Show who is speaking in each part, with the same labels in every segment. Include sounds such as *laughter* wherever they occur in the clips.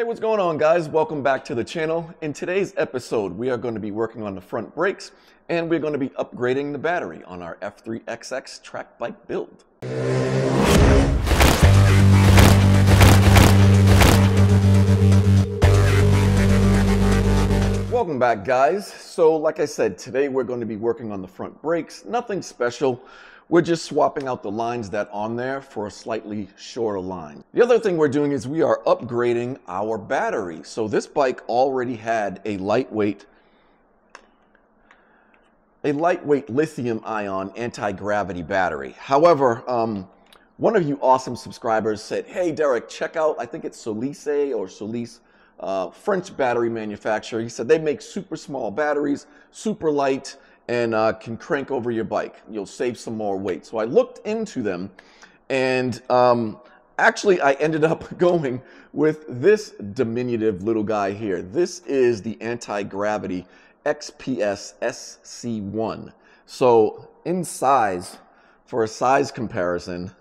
Speaker 1: Hey, what's going on guys? Welcome back to the channel. In today's episode, we are going to be working on the front brakes and we're going to be upgrading the battery on our F3XX track bike build. Welcome back guys. So like I said, today we're going to be working on the front brakes. Nothing special. We're just swapping out the lines that on there for a slightly shorter line. The other thing we're doing is we are upgrading our battery. So this bike already had a lightweight a lightweight lithium ion anti-gravity battery. However, um, one of you awesome subscribers said, hey Derek, check out, I think it's Solice or Solice, uh, French battery manufacturer. He said they make super small batteries, super light, and uh, can crank over your bike. You'll save some more weight. So I looked into them and um, actually I ended up *laughs* going with this diminutive little guy here. This is the anti-gravity XPS SC1. So in size, for a size comparison,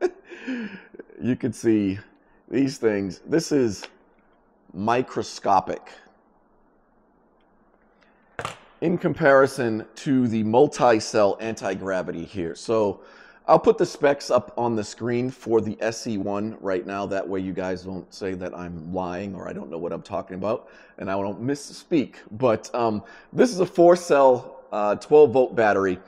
Speaker 1: *laughs* you can see these things. This is microscopic in comparison to the multi-cell anti-gravity here. So I'll put the specs up on the screen for the SC1 right now. That way you guys don't say that I'm lying or I don't know what I'm talking about and I don't misspeak. But um, this is a four cell uh, 12 volt battery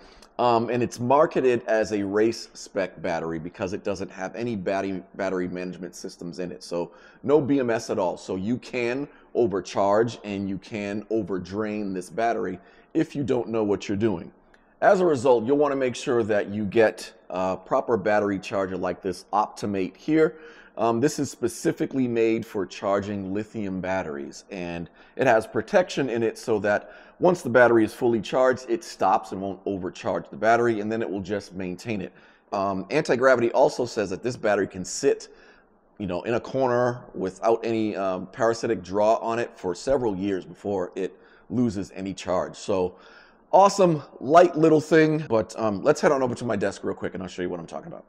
Speaker 1: um, and it's marketed as a race spec battery because it doesn't have any battery, battery management systems in it. So no BMS at all. So you can overcharge and you can overdrain this battery if you don't know what you're doing. As a result, you'll want to make sure that you get a proper battery charger like this Optimate here. Um, this is specifically made for charging lithium batteries and it has protection in it so that once the battery is fully charged, it stops and won't overcharge the battery and then it will just maintain it. Um, Anti-gravity also says that this battery can sit you know, in a corner without any um, parasitic draw on it for several years before it loses any charge. So awesome, light little thing, but um, let's head on over to my desk real quick and I'll show you what I'm talking about.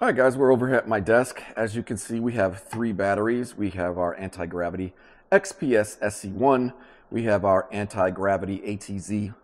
Speaker 1: All right, guys, we're over here at my desk. As you can see, we have three batteries. We have our anti-gravity XPS SC1. We have our anti-gravity ATZ-10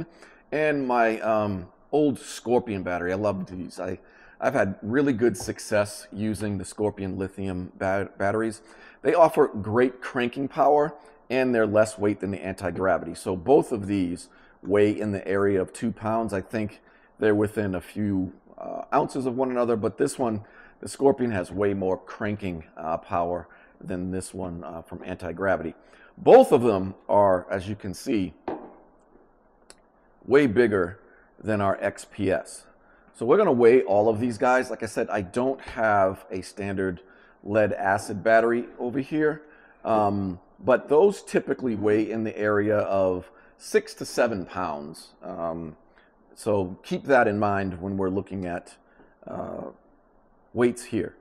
Speaker 1: uh, and my um, old Scorpion battery. I love these. I, I've had really good success using the Scorpion lithium bat batteries. They offer great cranking power and they're less weight than the anti-gravity. So both of these weigh in the area of two pounds. I think they're within a few uh, ounces of one another, but this one, the Scorpion has way more cranking uh, power than this one uh, from anti-gravity. Both of them are, as you can see, way bigger than our XPS. So we're going to weigh all of these guys. Like I said, I don't have a standard lead acid battery over here, um, but those typically weigh in the area of six to seven pounds. Um, so keep that in mind when we're looking at uh, weights here.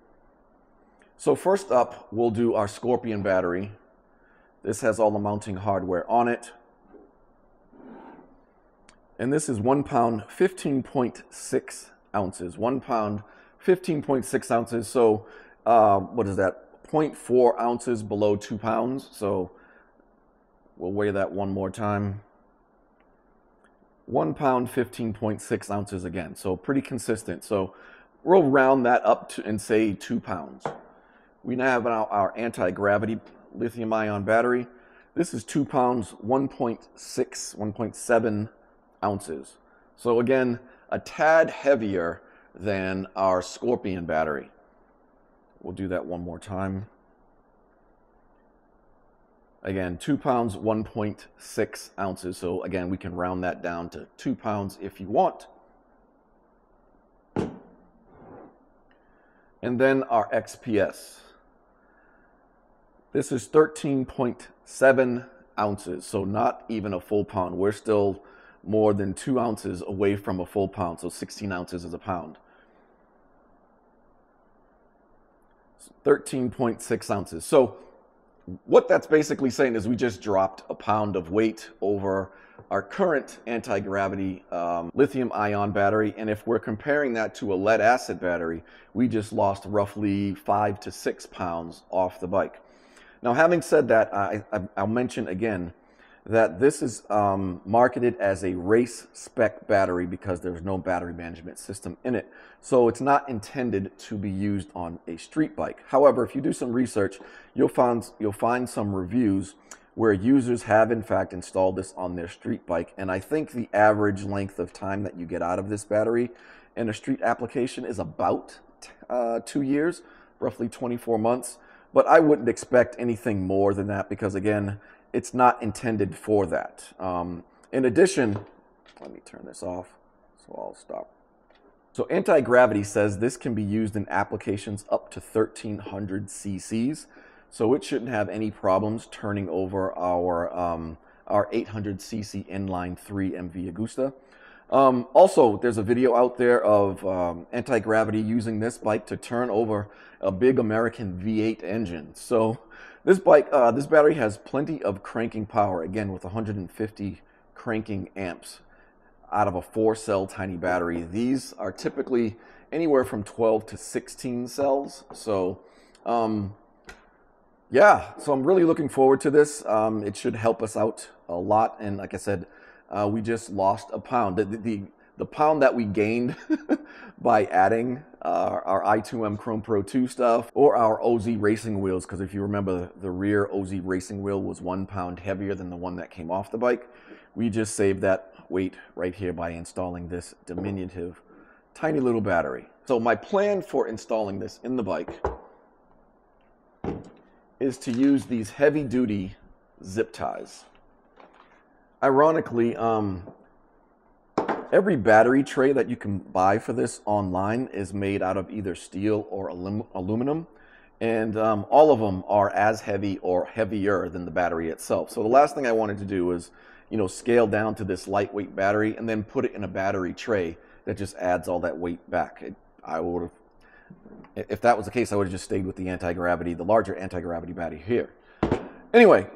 Speaker 1: So first up, we'll do our Scorpion battery. This has all the mounting hardware on it. And this is one pound, 15.6 ounces. One pound, 15.6 ounces. So uh, what is that? 0.4 ounces below two pounds. So we'll weigh that one more time one pound, 15.6 ounces again. So pretty consistent. So we'll round that up to and say two pounds. We now have our, our anti-gravity lithium ion battery. This is two pounds, 1.6, 1.7 ounces. So again, a tad heavier than our Scorpion battery. We'll do that one more time. Again, two pounds, 1.6 ounces. So again, we can round that down to two pounds if you want. And then our XPS. This is 13.7 ounces, so not even a full pound. We're still more than two ounces away from a full pound, so 16 ounces is a pound. 13.6 ounces. So what that's basically saying is we just dropped a pound of weight over our current anti-gravity um, lithium ion battery. And if we're comparing that to a lead acid battery, we just lost roughly five to six pounds off the bike. Now, having said that, I, will mention again that this is um, marketed as a race spec battery because there's no battery management system in it. So it's not intended to be used on a street bike. However, if you do some research, you'll find, you'll find some reviews where users have in fact installed this on their street bike. And I think the average length of time that you get out of this battery in a street application is about uh, two years, roughly 24 months. But I wouldn't expect anything more than that because again, it's not intended for that. Um, in addition, let me turn this off so I'll stop. So anti-gravity says this can be used in applications up to 1300 cc's. So it shouldn't have any problems turning over our, um, our 800cc inline 3 MV Agusta. Um, also, there's a video out there of um, anti-gravity using this bike to turn over a big American V8 engine. So this bike, uh, this battery has plenty of cranking power, again with 150 cranking amps out of a four cell tiny battery. These are typically anywhere from 12 to 16 cells. So um, yeah, so I'm really looking forward to this. Um, it should help us out a lot. And like I said, uh, we just lost a pound. The, the, the pound that we gained *laughs* by adding uh, our i2M Chrome Pro 2 stuff or our OZ racing wheels, because if you remember, the rear OZ racing wheel was one pound heavier than the one that came off the bike. We just saved that weight right here by installing this diminutive, tiny little battery. So my plan for installing this in the bike is to use these heavy duty zip ties. Ironically, um, every battery tray that you can buy for this online is made out of either steel or alum aluminum. And um, all of them are as heavy or heavier than the battery itself. So the last thing I wanted to do was, you know, scale down to this lightweight battery and then put it in a battery tray that just adds all that weight back. It, I would have if that was the case, I would have just stayed with the anti-gravity, the larger anti-gravity battery here. Anyway,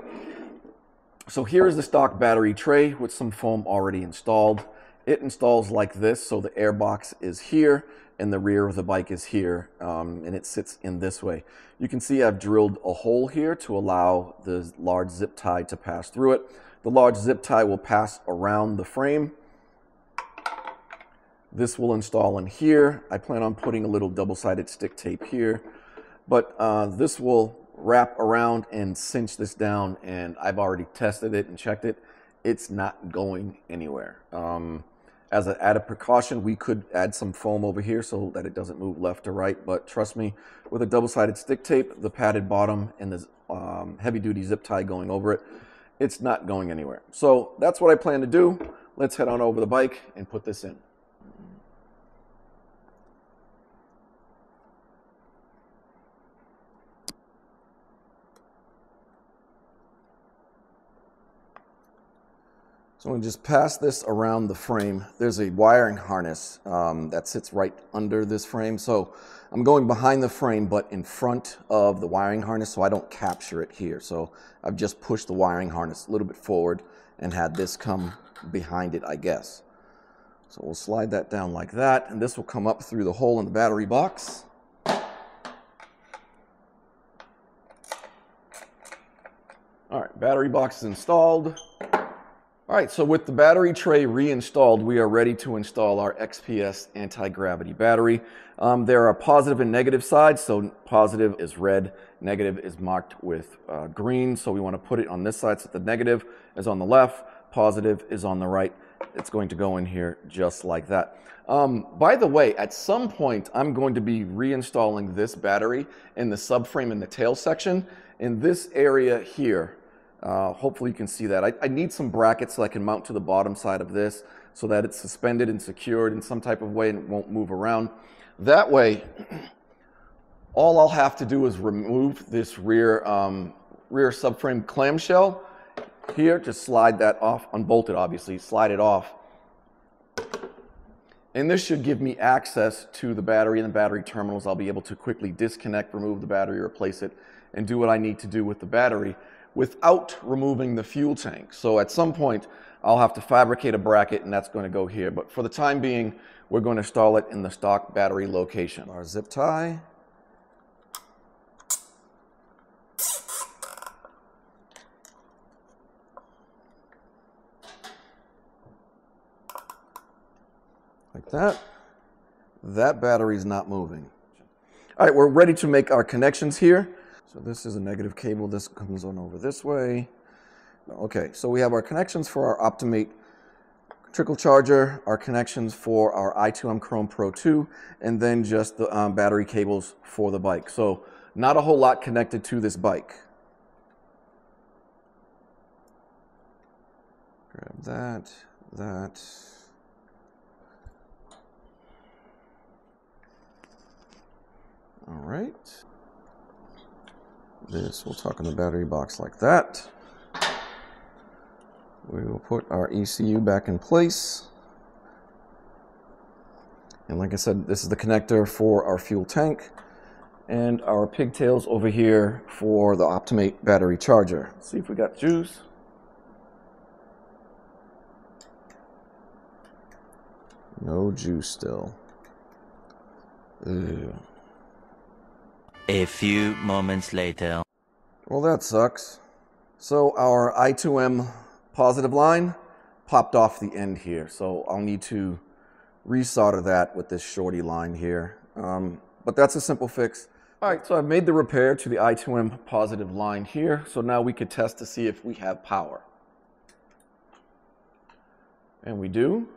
Speaker 1: so here is the stock battery tray with some foam already installed. It installs like this, so the air box is here and the rear of the bike is here, um, and it sits in this way. You can see I've drilled a hole here to allow the large zip tie to pass through it. The large zip tie will pass around the frame this will install in here. I plan on putting a little double-sided stick tape here, but uh, this will wrap around and cinch this down and I've already tested it and checked it. It's not going anywhere. Um, as an added precaution, we could add some foam over here so that it doesn't move left to right, but trust me, with a double-sided stick tape, the padded bottom, and the um, heavy-duty zip tie going over it, it's not going anywhere. So that's what I plan to do. Let's head on over the bike and put this in. So I'm going to just pass this around the frame. There's a wiring harness um, that sits right under this frame. So I'm going behind the frame, but in front of the wiring harness so I don't capture it here. So I've just pushed the wiring harness a little bit forward and had this come behind it, I guess. So we'll slide that down like that, and this will come up through the hole in the battery box. All right, battery box is installed. All right, so with the battery tray reinstalled, we are ready to install our XPS anti-gravity battery. Um, there are positive and negative sides, so positive is red, negative is marked with uh, green, so we want to put it on this side, so the negative is on the left, positive is on the right. It's going to go in here just like that. Um, by the way, at some point, I'm going to be reinstalling this battery in the subframe in the tail section. In this area here, uh, hopefully you can see that. I, I, need some brackets so I can mount to the bottom side of this so that it's suspended and secured in some type of way and it won't move around. That way, *clears throat* all I'll have to do is remove this rear, um, rear subframe clamshell here, just slide that off, unbolt it obviously, slide it off. And this should give me access to the battery and the battery terminals. I'll be able to quickly disconnect, remove the battery, replace it, and do what I need to do with the battery without removing the fuel tank. So at some point, I'll have to fabricate a bracket and that's going to go here. But for the time being, we're going to install it in the stock battery location. Our zip tie. Like that. That battery is not moving. All right, we're ready to make our connections here. So this is a negative cable. This comes on over this way. Okay, so we have our connections for our Optimate trickle charger, our connections for our i2M Chrome Pro 2, and then just the um, battery cables for the bike. So not a whole lot connected to this bike. Grab that, that. All right. This We'll tuck in the battery box like that. We will put our ECU back in place. And like I said, this is the connector for our fuel tank and our pigtails over here for the Optimate battery charger. Let's see if we got juice. No juice still.
Speaker 2: A few moments later.
Speaker 1: Well, that sucks. So our I2M positive line popped off the end here. So I'll need to resolder that with this shorty line here. Um, but that's a simple fix. All right, so I've made the repair to the I2M positive line here. So now we could test to see if we have power. And we do.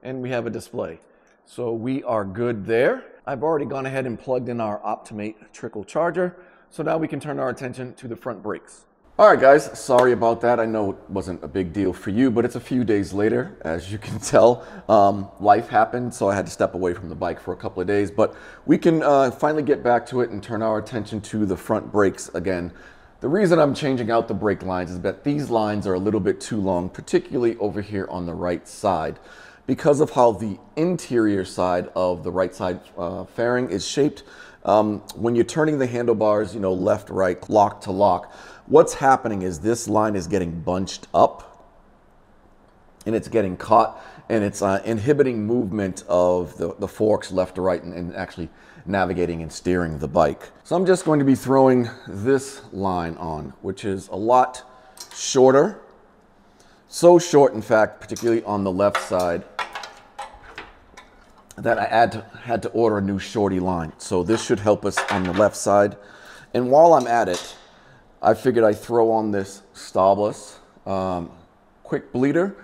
Speaker 1: And we have a display. So we are good there. I've already gone ahead and plugged in our Optimate trickle charger. So now we can turn our attention to the front brakes. All right, guys, sorry about that. I know it wasn't a big deal for you, but it's a few days later, as you can *laughs* tell. Um, life happened, so I had to step away from the bike for a couple of days, but we can uh, finally get back to it and turn our attention to the front brakes again. The reason I'm changing out the brake lines is that these lines are a little bit too long, particularly over here on the right side because of how the interior side of the right side uh, fairing is shaped. Um, when you're turning the handlebars, you know, left, right, lock to lock, what's happening is this line is getting bunched up and it's getting caught and it's uh, inhibiting movement of the, the forks left to right and, and actually navigating and steering the bike. So I'm just going to be throwing this line on, which is a lot shorter. So short, in fact, particularly on the left side, that I had to, had to order a new shorty line. So this should help us on the left side. And while I'm at it, I figured I'd throw on this Stahlbus um, quick bleeder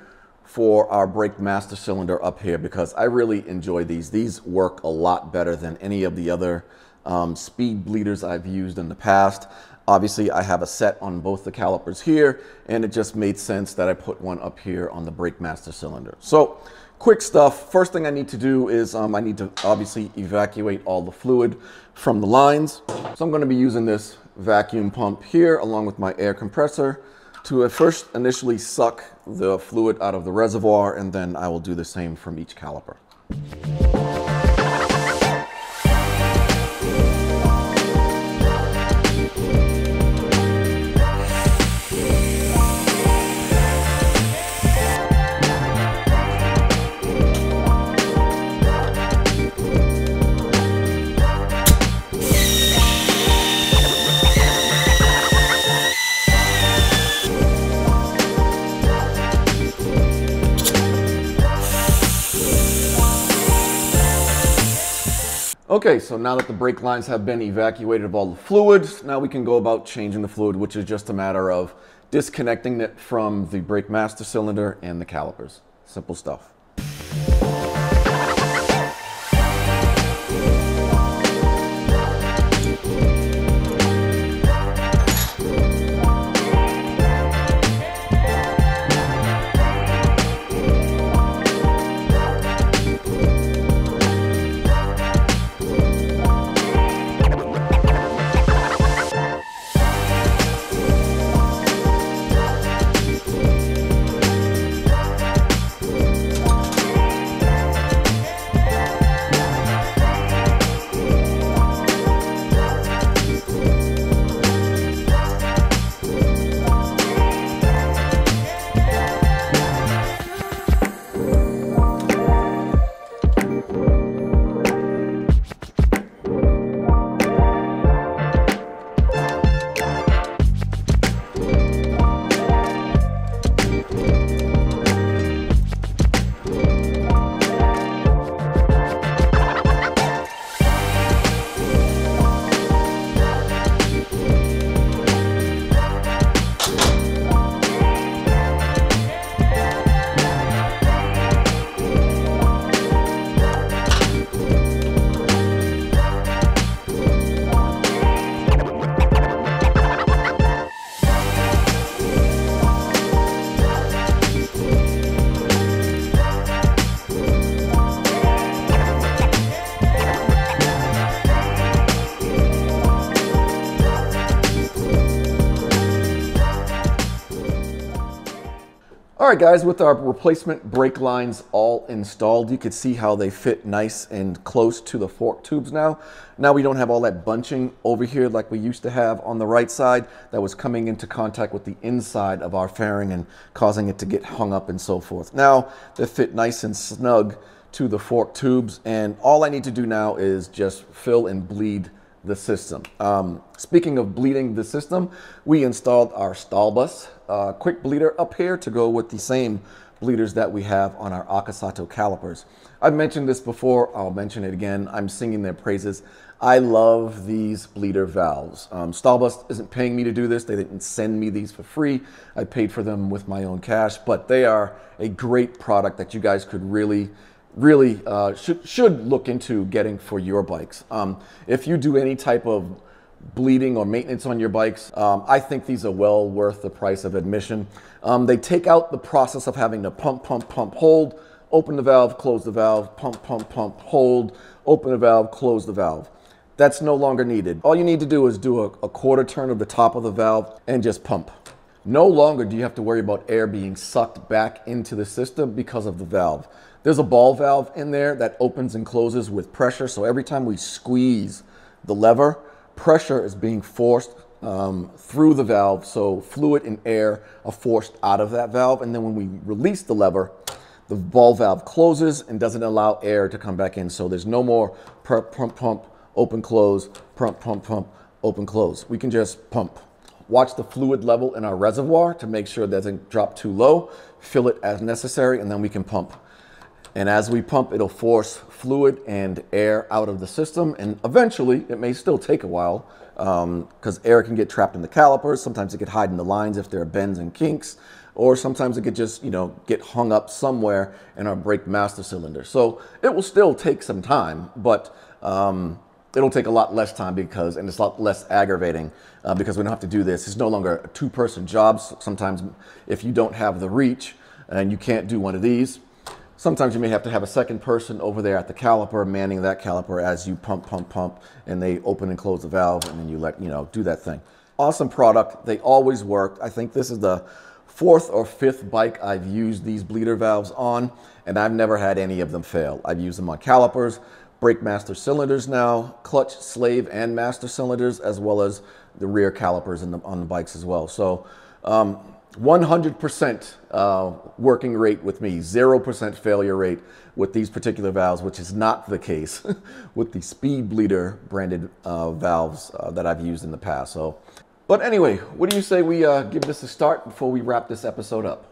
Speaker 1: for our brake master cylinder up here because I really enjoy these. These work a lot better than any of the other um, speed bleeders I've used in the past. Obviously, I have a set on both the calipers here, and it just made sense that I put one up here on the brake master cylinder. So quick stuff. First thing I need to do is um, I need to obviously evacuate all the fluid from the lines. So I'm going to be using this vacuum pump here along with my air compressor to first initially suck the fluid out of the reservoir and then I will do the same from each caliper. Okay, so now that the brake lines have been evacuated of all the fluids, now we can go about changing the fluid, which is just a matter of disconnecting it from the brake master cylinder and the calipers. Simple stuff. Right, guys, with our replacement brake lines all installed, you can see how they fit nice and close to the fork tubes now. Now we don't have all that bunching over here like we used to have on the right side that was coming into contact with the inside of our fairing and causing it to get hung up and so forth. Now they fit nice and snug to the fork tubes and all I need to do now is just fill and bleed the system. Um, speaking of bleeding the system, we installed our Stahlbus uh, quick bleeder up here to go with the same bleeders that we have on our Accossato calipers. I've mentioned this before, I'll mention it again. I'm singing their praises. I love these bleeder valves. Um, Stahlbus isn't paying me to do this. They didn't send me these for free. I paid for them with my own cash, but they are a great product that you guys could really really uh, should, should look into getting for your bikes. Um, if you do any type of bleeding or maintenance on your bikes, um, I think these are well worth the price of admission. Um, they take out the process of having to pump, pump, pump, hold, open the valve, close the valve, pump, pump, pump, hold, open the valve, close the valve. That's no longer needed. All you need to do is do a, a quarter turn of the top of the valve and just pump. No longer do you have to worry about air being sucked back into the system because of the valve. There's a ball valve in there that opens and closes with pressure. So every time we squeeze the lever, pressure is being forced um, through the valve. So fluid and air are forced out of that valve. And then when we release the lever, the ball valve closes and doesn't allow air to come back in. So there's no more pump, pump, pump, open, close, pump, pump, pump, open, close. We can just pump. Watch the fluid level in our reservoir to make sure it doesn't drop too low. Fill it as necessary, and then we can pump. And as we pump, it'll force fluid and air out of the system. And eventually, it may still take a while because um, air can get trapped in the calipers. Sometimes it could hide in the lines if there are bends and kinks. Or sometimes it could just, you know, get hung up somewhere in our brake master cylinder. So it will still take some time, but um, it'll take a lot less time because, and it's a lot less aggravating uh, because we don't have to do this. It's no longer a two person job. Sometimes if you don't have the reach and you can't do one of these, Sometimes you may have to have a second person over there at the caliper, manning that caliper as you pump, pump, pump, and they open and close the valve, and then you let, you know, do that thing. Awesome product. They always work. I think this is the fourth or fifth bike I've used these bleeder valves on, and I've never had any of them fail. I've used them on calipers, brake master cylinders now, clutch, slave, and master cylinders, as well as the rear calipers the, on the bikes as well. So um, 100% uh, working rate with me, 0% failure rate with these particular valves, which is not the case *laughs* with the Speed Bleeder branded uh, valves uh, that I've used in the past. So, but anyway, what do you say we uh, give this a start before we wrap this episode up?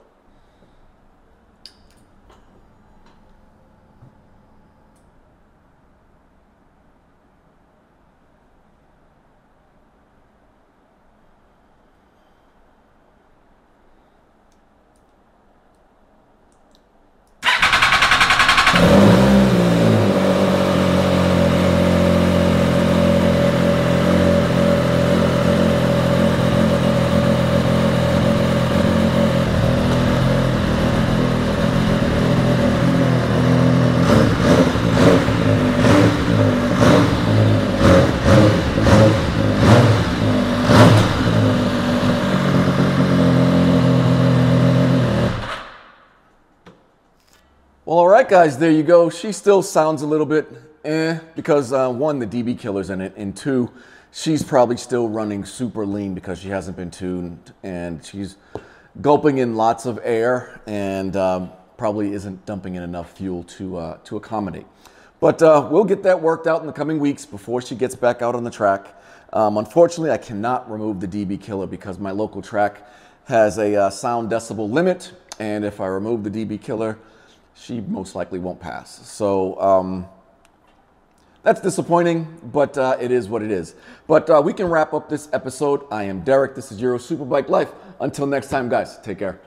Speaker 1: Guys, there you go. She still sounds a little bit eh because uh, one, the DB killer's in it, and two, she's probably still running super lean because she hasn't been tuned and she's gulping in lots of air and um, probably isn't dumping in enough fuel to, uh, to accommodate. But uh, we'll get that worked out in the coming weeks before she gets back out on the track. Um, unfortunately, I cannot remove the DB killer because my local track has a uh, sound decibel limit, and if I remove the DB killer, she most likely won't pass. So um, that's disappointing, but uh, it is what it is. But uh, we can wrap up this episode. I am Derek. This is Euro Superbike Life. Until next time, guys, take care.